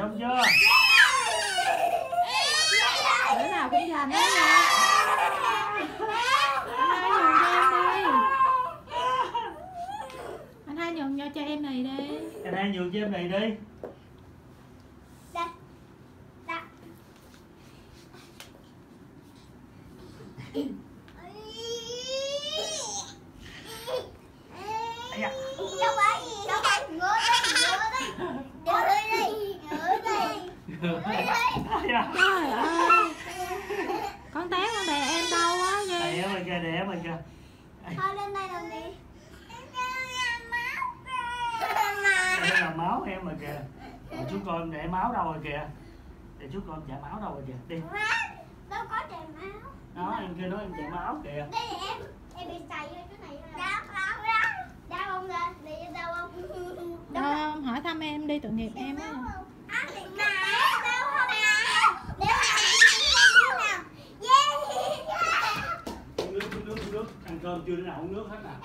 xong chưa? Bữa nào cũng làm đấy nha anh hai nhường cho em đi. Anh hai nhường cho cho em này đi. Anh hai nhường cho em này đi Dạ. Trời ơi con té con đè em đau quá đè ghê em kìa đè em kìa. Thôi lên đây làm đi đây là máu em rồi kìa. Rồi chú coi em để máu đâu rồi kìa. Để chú coi em chảy máu đâu rồi kìa. Đi. Đâu có chảy máu. Đó em kia nói em chảy máu kìa. Đây là em em bị sảy vô cái này đau đau đau đau không ra đi đau không? Đâu không hỏi thăm em đi tội nghiệp em á cơm chưa đến nào uống nước hết à